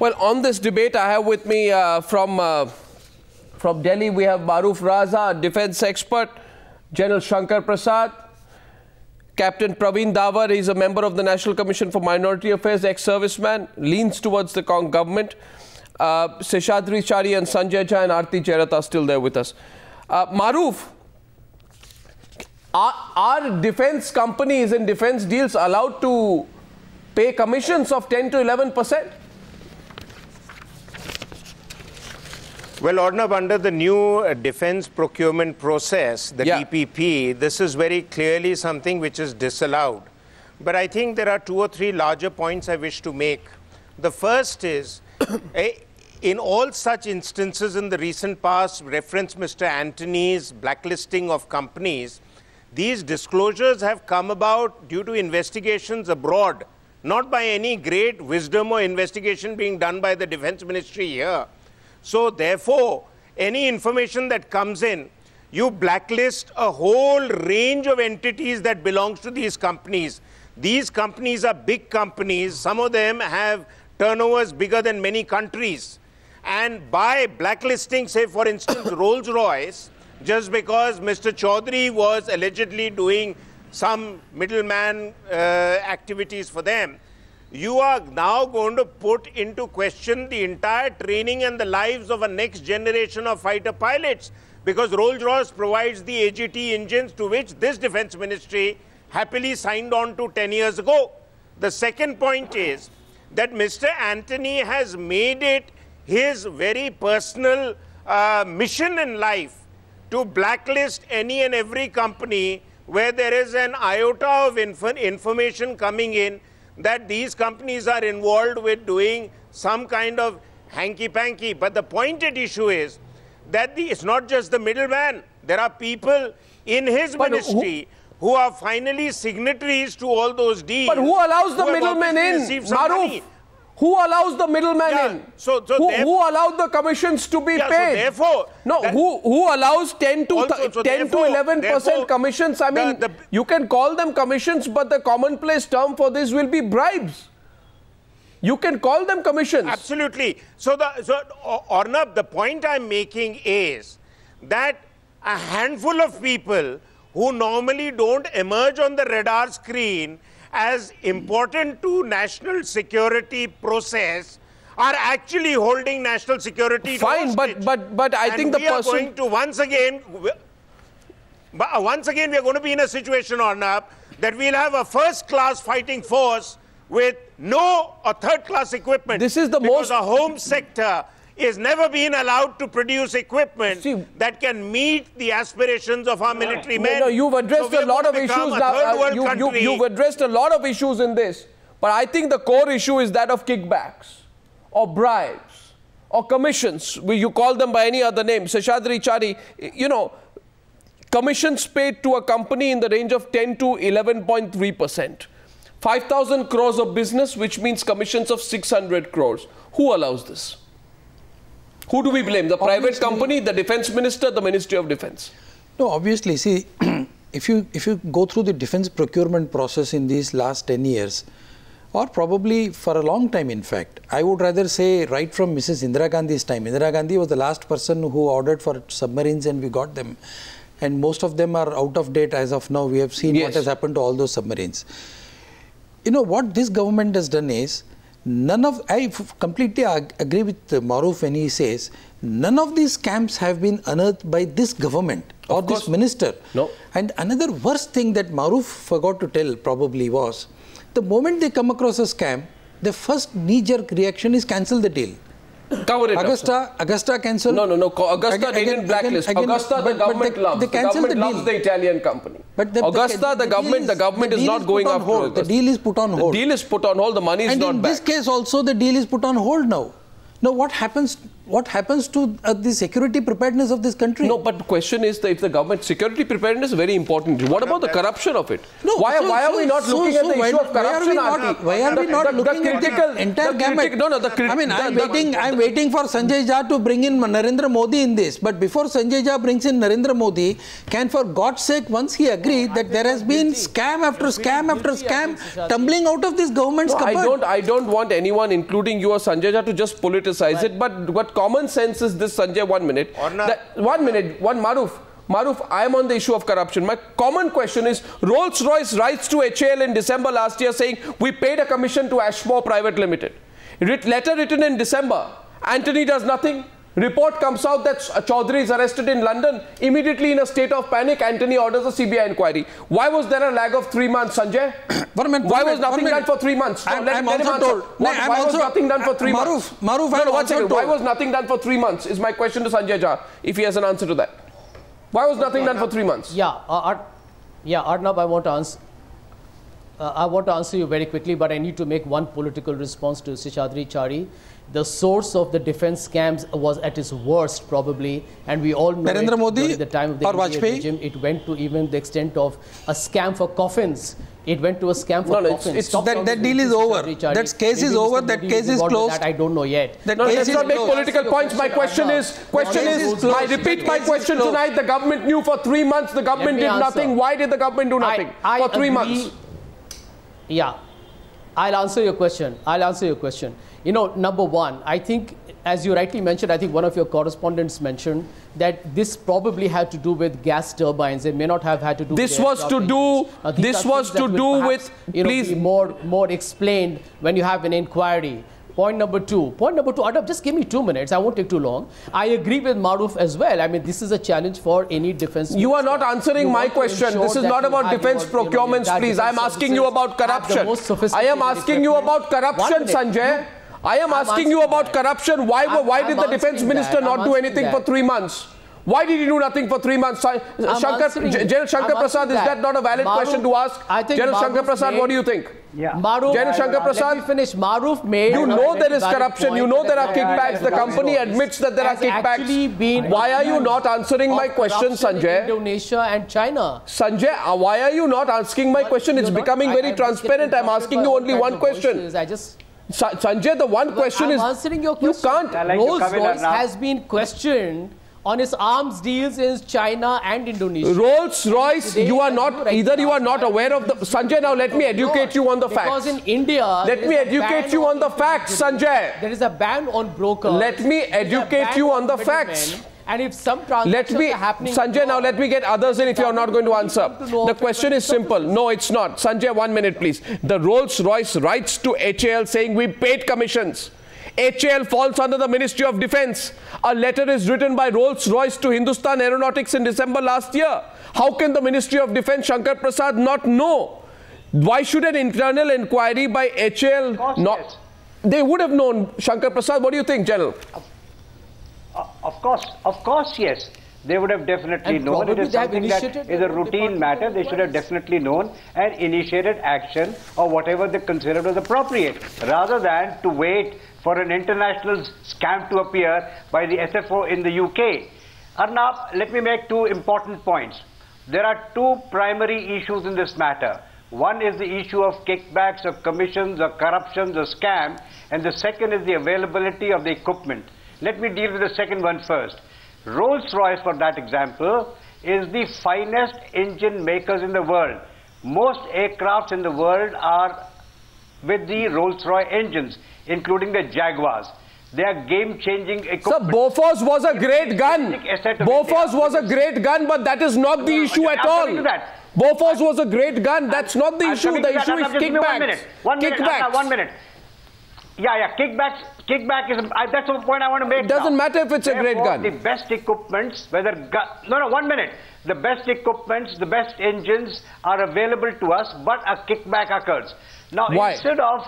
Well, on this debate, I have with me uh, from uh, from Delhi, we have Mahroof Raza, defense expert, General Shankar Prasad, Captain Praveen Davar, he's a member of the National Commission for Minority Affairs, ex-serviceman, leans towards the government. Uh, Sheshadri Chari and Sanjay Jha and Arti Jerath are still there with us. Uh, Mahroof, are, are defense companies and defense deals allowed to pay commissions of 10 to 11 percent? Well, Arnab, under the new uh, defense procurement process, the yeah. DPP, this is very clearly something which is disallowed. But I think there are two or three larger points I wish to make. The first is, eh, in all such instances in the recent past, reference Mr. Antony's blacklisting of companies, these disclosures have come about due to investigations abroad, not by any great wisdom or investigation being done by the defense ministry here. So therefore, any information that comes in, you blacklist a whole range of entities that belongs to these companies. These companies are big companies. Some of them have turnovers bigger than many countries. And by blacklisting, say, for instance, Rolls-Royce, just because Mr. Choudhrie was allegedly doing some middleman uh, activities for them, you are now going to put into question the entire training and the lives of a next generation of fighter pilots because Rolls-Royce provides the AJT engines to which this defense ministry happily signed on to 10 years ago. The second point is that Mr. Antony has made it his very personal uh, mission in life to blacklist any and every company where there is an iota of inf information coming in that these companies are involved with doing some kind of hanky-panky. But the pointed issue is that the, it's not just the middleman. There are people in his but ministry who, who, are finally signatories to all those deals. But who allows the middleman in? Mahroof, who allows the middleman yeah, in? So, so who, who allowed the commissions to be yeah, paid? So therefore, no, who who allows 10 to also, so 10 to 11 percent commissions? I mean, the, the, you can call them commissions, but the commonplace term for this will be bribes. You can call them commissions. Absolutely. So the so Arnab, the point I'm making is that a handful of people who normally don't emerge on the radar screen as important to national security process are actually holding national security Fine, but but but I and think the we person are going to once again, but uh, once again we are going to be in a situation, Arnab, that we'll have a first-class fighting force with no or third-class equipment. This is the because most. the home sector is never been allowed to produce equipment See, that can meet the aspirations of our military men. No, you've addressed so a lot of issues now. Uh, you, you, you've addressed a lot of issues in this. But I think the core issue is that of kickbacks or bribes or commissions. You call them by any other name. Sheshadri Chari, you know, commissions paid to a company in the range of 10 to 11.3 percent. 5,000 crores of business, which means commissions of 600 crores. Who allows this? Who do we blame? The private obviously, company, the defense minister, the Ministry of Defense? No, obviously, see, if you if you go through the defense procurement process in these last 10 years, or probably for a long time, in fact, I would rather say right from Mrs. Indira Gandhi's time. Indira Gandhi was the last person who ordered for submarines and we got them. And most of them are out of date as of now. We have seen yes. what has happened to all those submarines. You know, what this government has done is, none of, I completely agree with Mahroof when he says, none of these scams have been unearthed by this government or this minister. No. And another worst thing that Mahroof forgot to tell probably was, the moment they come across a scam, the first knee-jerk reaction is cancel the deal. Cover it Agusta, up, Agusta cancelled. No, no, no. Agusta again, didn't blacklist. Again, Agusta, the government they, loves. They the government the loves the Italian company. But the, Agusta, the, the, government, is, the government is not going after hold. The deal is put on hold. The deal is put on hold. The money is and not in back. this case also, the deal is put on hold now. Now, what happens what happens to uh, the security preparedness of this country? No, but the question is that if the government security preparedness is very important. What about the corruption of it? No, why, so, why are we not so, looking at the issue of corruption? Why are we not, why are the, we not the, looking the critical, at the entire gamut? No, no, the I mean, I'm waiting. I'm waiting for Sanjay Jha to bring in Narendra Modi in this. But before Sanjay Jha brings in Narendra Modi, can for God's sake once he agree that there has been scam after scam after scam tumbling out of this government's no, I don't. I don't want anyone, including you or Sanjay Jha, to just politicize it. But what common sense is this, Sanjay? One minute. That, one minute. One Mahroof. Mahroof, I am on the issue of corruption. My common question is Rolls-Royce writes to HAL in December last year saying we paid a commission to Ashmore Private Limited. Letter written in December. Antony does nothing. Report comes out that Choudhrie is arrested in London. Immediately in a state of panic, Antony orders a CBI inquiry. Why was there a lag of three months, Sanjay? minute, why was nothing done for three months? I'm, let, I'm let also told. What, I'm why also, was nothing done for three Mahroof, months? Mahroof, no, no, one second. Why was nothing done for three months? Is my question to Sanjay Jha, if he has an answer to that. Why was nothing done for three months? Yeah, uh, yeah, Arnab, I want to answer. Uh, I want to answer you very quickly, but I need to make one political response to Sheshadri Chari the source of the defense scams was at its worst probably and we all know Narendra Modi the time of the regime it went to even the extent of a scam for coffins it went to a scam for no, no, coffins. It's, it's that, that deal is over. That case is over. That case is closed. That I don't know yet. That no, let's not make political points. My question is, question is, I repeat my question tonight. The government knew for three months. The government did nothing. Why did the government do nothing for three months? Yeah, I'll answer your question. I'll answer your question. You know, number one, I think, as you rightly mentioned, I think one of your correspondents mentioned that this probably had to do with gas turbines. It may not have had to do. This was to do. Uh, this was to do perhaps, with. You know, please. more more explained when you have an inquiry. Point number two. Point number two. Arnab, just give me two minutes. I won't take too long. I agree with Mahroof as well. I mean, this is a challenge for any defense. You are not answering you my question. This is not about defense procurements, please. I am asking you about corruption. I am asking you about corruption, Sanjay. I am asking you about that. corruption. Why, I'm, why did I'm the defense minister not do anything that. for three months? Why did he do nothing for three months? Shankar, General Shankar Prasad, is that not a valid Mahroof, question to ask? I think General Shankar Prasad, what do you think? Yeah. Mahroof, General Shankar Prasad, let me finish. Mahroof made. You know there is corruption. You know there are kickbacks. The company admits that there are kickbacks. Why are you not answering my question, Sanjay? Indonesia and China. Sanjay, uh, why are you not asking my question? It's becoming very transparent. I'm asking you only one question. I just Sa Sanjay, the one question I'm is answering your question. You can't. Like Rolls Royce has been questioned on its arms deals in China and Indonesia. Rolls Royce, you are not either. You are not aware of the Sanjay. Now let me educate you on the facts. Because in India, let me educate you on the facts, Sanjay. There is a ban on brokers. Let me educate you on the facts. And if some transactions let me, are happening... Sanjay, now let me get others in if you are not going to answer. The question is simple. No, it's not. Sanjay, one minute, please. The Rolls-Royce writes to HAL saying we paid commissions. HAL falls under the Ministry of Defense. A letter is written by Rolls-Royce to Hindustan Aeronautics in December last year. How can the Ministry of Defense, Shankar Prasad, not know? Why should an internal inquiry by HAL not... Yes. They would have known. Shankar Prasad, what do you think, General? Of course, of course, yes. They would have definitely and known. It is something that is a routine matter. They should have definitely known and initiated action or whatever they considered was appropriate, rather than to wait for an international scam to appear by the SFO in the UK. Arnab, let me make two important points. There are two primary issues in this matter. One is the issue of kickbacks, of commissions, of corruptions, of scam, and the second is the availability of the equipment. Let me deal with the second one first. Rolls-Royce, for that example, is the finest engine makers in the world. Most aircrafts in the world are with the Rolls-Royce engines, including the Jaguars. They are game-changing equipment. So Bofors was a great gun. Bofors was a great gun, but that is not the issue at all. Bofors was a great gun. That's not the issue. The issue is kickbacks. One minute. One minute. One minute. Yeah, yeah. Kickbacks kickback is, I, that's the point I want to make It doesn't now. matter if it's Therefore, a great gun. the best equipments, whether, no, no, one minute. The best equipments, the best engines are available to us, but a kickback occurs. Now, Why? instead of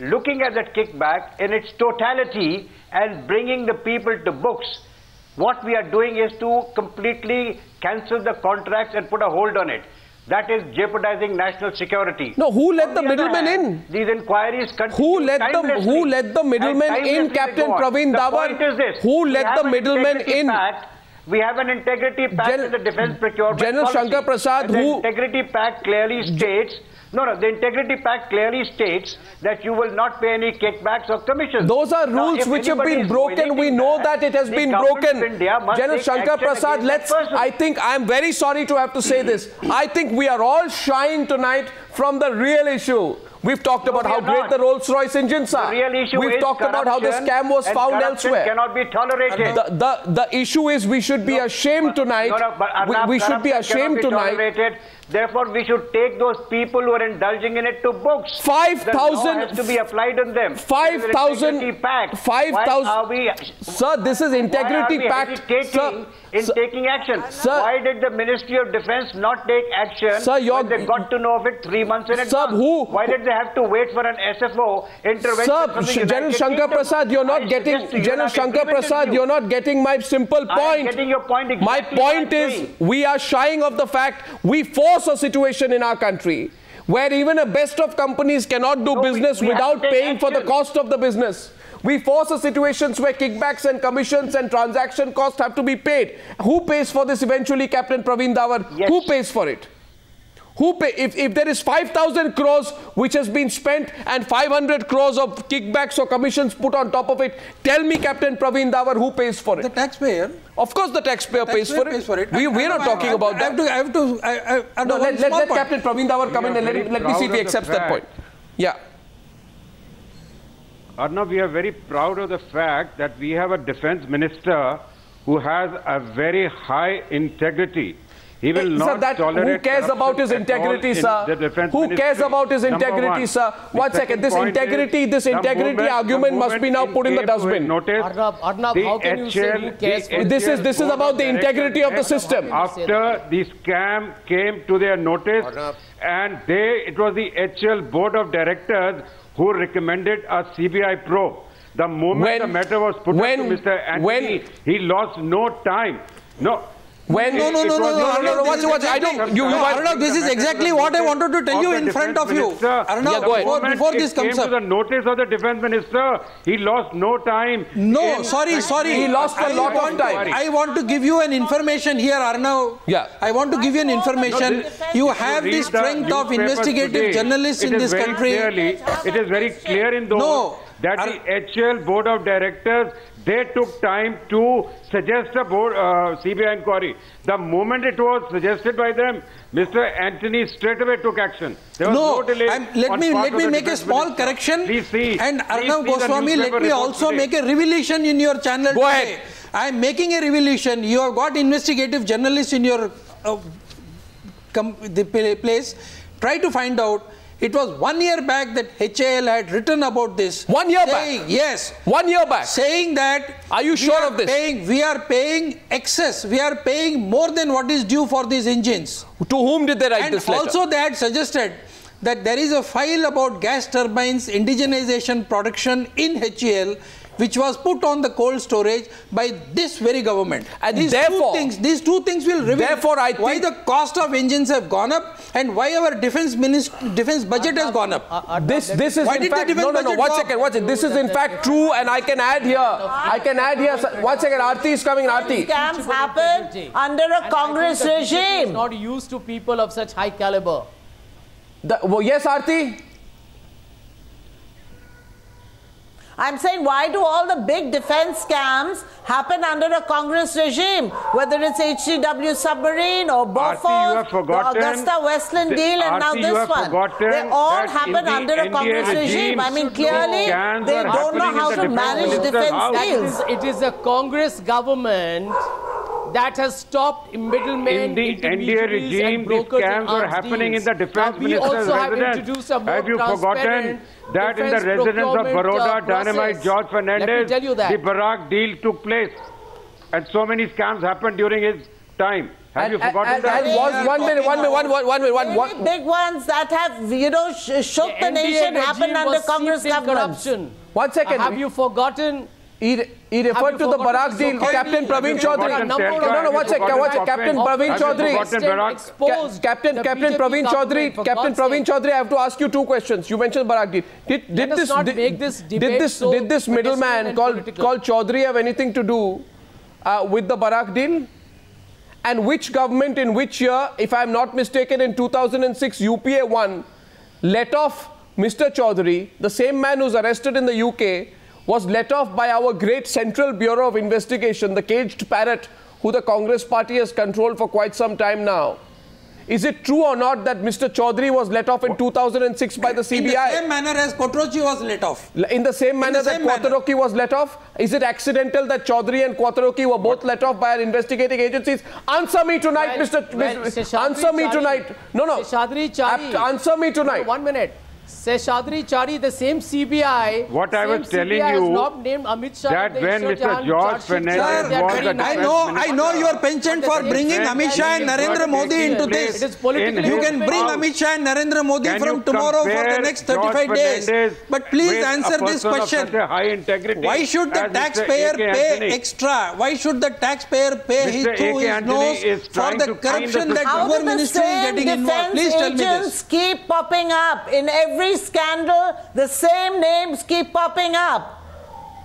looking at that kickback in its totality and bringing the people to books, what we are doing is to completely cancel the contracts and put a hold on it. That is jeopardizing national security. No, who let the, the middlemen in? These inquiries continue. Who let the who let the middlemen in, Captain Praveen Davar? Who let the middlemen in? Pact. We have an integrity pact Gen in the defense procurement General policy. Shankar Prasad, who integrity pact clearly states no, no, the integrity pact clearly states that you will not pay any kickbacks or commissions. Those are rules now, which have been broken. We know that, that it has been broken. General Shankar Prasad, let's, I think, I'm very sorry to have to say this. I think we are all shying tonight from the real issue. We've talked about how great the Rolls-Royce engines are. The real issue We've talked about how the scam was found elsewhere. cannot be tolerated. The, the, the issue is we should be no, ashamed tonight. No, no, we, we should be ashamed be tonight. Therefore, we should take those people who are indulging in it to books. 5,000 has to be applied on them. 5,000 5,000 Sir, this is integrity pact. Sir, in sir, taking action. Sir, Why did the Ministry of Defence not take action sir, when they got to know of it three months in advance? Sir, who? Why did they have to wait for an SFO intervention Sir, General Shankar Prasad, you're not I getting, General Shankar Prasad, you. you're not getting my simple point. I'm getting your point exactly My point is, we are shying of the fact we force a situation in our country where even a best of companies cannot do no, business we, we without paying action. for the cost of the business. We force a situations where kickbacks and commissions and transaction costs have to be paid. Who pays for this eventually, Captain Praveen Davar? Yes. Who pays for it? Who pay, if, if there is 5,000 crores which has been spent and 500 crores of kickbacks or commissions put on top of it, tell me, Captain Praveen Davar, who pays for it? The taxpayer. Of course, the taxpayer, the taxpayer pays, for pays, for it. We, we're not talking I, about I, that. I have to. I have to. I, no, let, let, let Captain Praveen Davar come in and let, let me see if he accepts that point. Yeah. Arnab, we are very proud of the fact that we have a defense minister who has a very high integrity. He will not that, tolerate Who cares about his integrity, sir? Who ministry. cares about his integrity, one. sir? One second. This integrity, this integrity moment, argument must be now put in the dustbin. Notice Arnab, Arnab how can HAL, you say who cares? This is this is about the integrity of the system. After the scam came to their notice, and they, it was the HAL board of directors who recommended a CBI probe. The moment when, the matter was put when, up to Mr. Antony, when, he lost no time. No, when no, no, no, no, no, no, watch, watch. I don't. You, you Arnab, this is exactly what I wanted to tell you in front of you. Arnab, yeah, before, before this comes up. the notice of the defense minister, he lost no time. No, sorry, sorry. He lost a lot of time. I want to give you an information here, Arnab. Yeah. I want to give you an information. You have the strength of investigative journalists in this country. It is very clear in those that the HAL board of directors they took time to suggest a board, uh, CBI inquiry. The moment it was suggested by them, Mr. Antony straight away took action. There was no, no delay. let me let me make a small minister. correction. Please see. And Arnab Goswami, let me also today. make a revelation in your channel. Go today. ahead. I am making a revelation. You have got investigative journalists in your uh, the place. Try to find out it was one year back that HAL had written about this. One year saying, back? Yes. One year back? Saying that... Are you sure of this? Paying, we are paying excess. We are paying more than what is due for these engines. To whom did they write and this letter? also they had suggested that there is a file about gas turbines indigenization production in HAL which was put on the cold storage by this very government. And these therefore, two things, these two things will reveal therefore I why the cost of engines have gone up and why our defense defense budget has gone up. Uh, uh, this this is why in fact no no no one second watch it this is in fact true and I can add here I can add here one second Arti is coming Arti. Scams happen under a Congress regime. Not used to people of such high caliber. The, well, yes Arti. I'm saying, why do all the big defense scams happen under a Congress regime? Whether it's HDW submarine or Bofors, the Agusta Westland the, deal, and now this one. They all happen under a Congress regime. I mean, clearly, they don't know how to manage defense deals. It is a Congress government that has stopped middlemen, in the NDA regime, the scams are happening deals. in the defense now, minister's residence. Have, have you forgotten that in the residence of Baroda, uh, Dynamite George Fernandes, the Barak deal took place, and so many scams happened during his time. Have and, you forgotten and, that? And was one minute, one minute, one, one, one minute, one, one. Big ones that have, you know, sh shook the, the nation happened under Congress government. Corruption. One second. Have you forgotten He, he referred to the Barak deal. Captain Praveen Chaudhary. No, no, one sec, one sec. Captain Praveen Chaudhary. Captain, Captain Praveen Chaudhary. Captain Praveen Chaudhary, I have to ask you two questions. You mentioned Barak deal. Did, did this, did, this did this, did this middleman called, called Choudhrie have anything to do uh, with the Barak deal? And which government in which year, if I'm not mistaken, in 2006, UPA won, let off Mr. Choudhrie, the same man who's arrested in the UK, was let off by our great Central Bureau of Investigation, the caged parrot who the Congress party has controlled for quite some time now. Is it true or not that Mr. Choudhrie was let off in 2006 by the CBI? In the same manner as Quattrocchi was let off. In the same manner the same that Quattrocchi was let off? Is it accidental that Choudhrie and Quattrocchi were both let off by our investigating agencies? Answer me tonight, well, Mr. Well, Mr. Answer me tonight. No, no. Chari. Answer me tonight. one minute. Sheshadri Chari, the same CBI. What I was telling CBI you not named Amit Shah that when Mr. George Fernandes was the I know, I know your penchant for bringing Amit Shah and Narendra Modi into this. It is you can bring Amit Shah and Narendra Modi can from tomorrow for the next 35 days. But please answer this question. Why should the taxpayer pay extra? Why should the taxpayer pay his through his nose for the corruption that your ministry is getting involved? Please tell me this. keep popping up in every scandal, the same names keep popping up.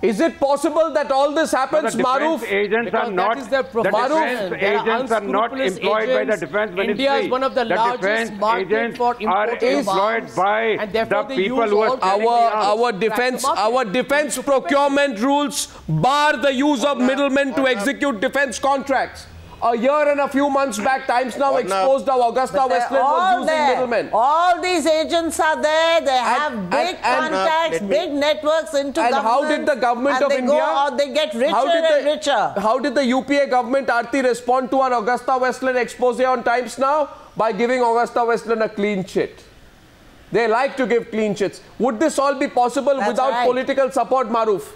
Is it possible that all this happens, no, Mahroof? Agents are not, the defense agents are not employed agents. by the defense ministry. India is one of the, the largest markets for are employed by the people who are our our defense our defense procurement rules bar the use of middlemen to execute defense contracts a year and a few months back, Times Now what exposed now? how Agusta Westland was using there. middlemen. All these agents are there. They have and, big and, uh, contacts, and, big networks into and government. how did the government of they India... Go, they get richer how did and richer. How did the UPA government, Aarti, respond to our Agusta Westland expose on Times Now? By giving Agusta Westland a clean chit. They like to give clean chits. Would this all be possible That's without right. political support, Mahroof?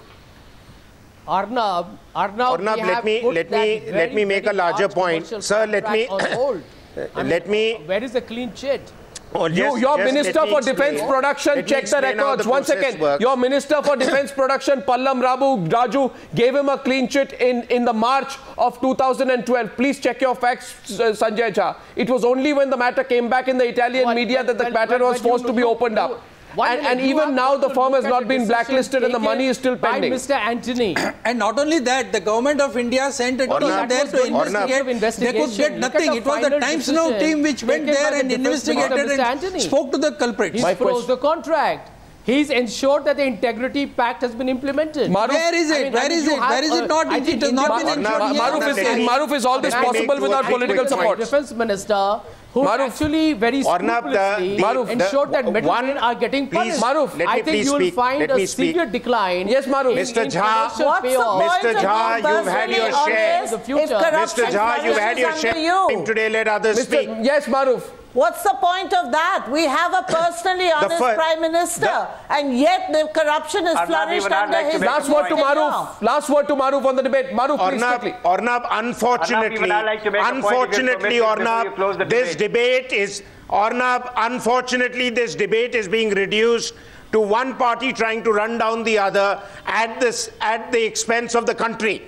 Arnab, Arnab, Arnab let me let me very, let me make a larger point, sir. Let me let me. Where is the clean chit? Oh, just, you, your Minister for Defence Production, check the records. The One second. Works. Your Minister for Defence Production, Pallam Rabu Raju, gave him a clean chit in, in the March of 2012. Please check your facts, uh, Sanjay Jha. It was only when the matter came back in the Italian well, media that the well, matter well, was forced to be opened up. And, and even now the firm has not been blacklisted and the money is still pending. Mr. Antony. and not only that, the government of India sent a team there to investigate. They could get nothing. It was the Times Now team which went there and investigated and spoke to the culprits. He froze the contract. He's ensured that the integrity pact has been implemented. Mahroof, where is it? I mean, where is it? Where is it not? It has not been ensured. Mahroof is, Mahroof is all this possible without political support. Defense Minister who Mahroof, actually very scrupulously Mahroof, ensured that middlemen are getting punished. Mahroof, I think you will find a severe decline. Yes, Mahroof. Mr. Jha, Mr. Jha, you've had your share. Mr. Jha, you've had your share. Today, let others Mr. speak. Yes, Mahroof. What's the point of that? We have a personally honest Prime Minister, the, and yet the corruption is flourished under like his Last word to Mahroof. Last word to Mahroof on the debate. Mahroof, Arnab, please quickly. Arnab, unfortunately, like unfortunately, Arnab, this debate is, Arnab, unfortunately, this debate is being reduced to one party trying to run down the other at, this, at the expense of the country.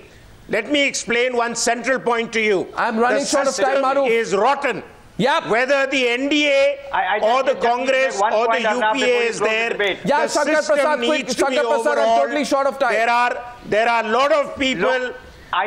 Let me explain one central point to you. I'm running the short of time, Mahroof. is rotten. Yep. Whether the NDA I, I or the Congress or the UPA is there, yeah, the Shankar system Prasad, needs quick, to Shankar be Prasad, I'm totally short of time. There are there are a lot of people. Look,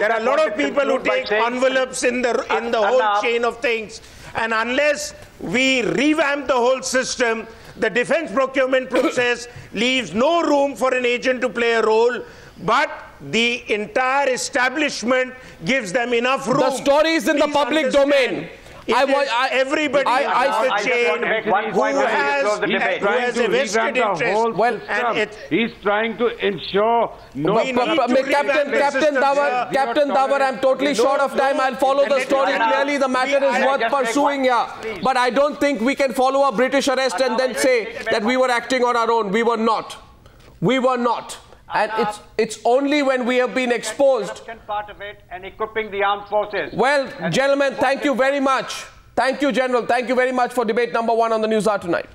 there are a lot of people who take envelopes in the in the whole chain of things, and unless we revamp the whole system, the defense procurement process leaves no room for an agent to play a role. But the entire establishment gives them enough room. The story is in Please the public understand. domain. I want I, everybody I, I, I, chain who has, he's trying to revamp the well, and he's trying to ensure no. But, but, but, Captain Captain Davar, Captain Davar, I'm totally short of time. I'll follow the story clearly. The matter is worth pursuing here, but I don't think we can follow a British arrest and then say that we were acting on our own. We were not. We were not. And it's it's only when we have been exposed. Part of it and equipping the armed forces. Well, gentlemen, thank you very much. Thank you, General. Thank you very much for debate number one on the News Hour tonight.